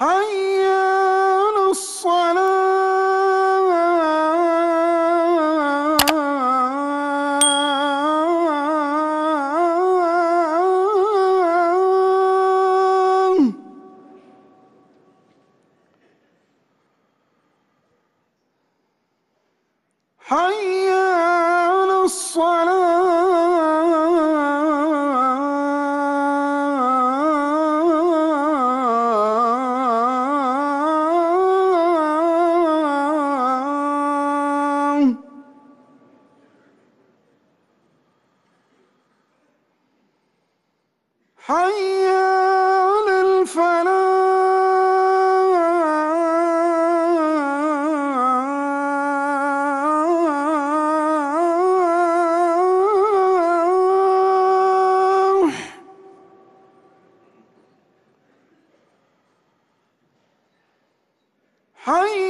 حي على الصلاة. حي حي على الفلاح حي